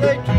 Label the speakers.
Speaker 1: they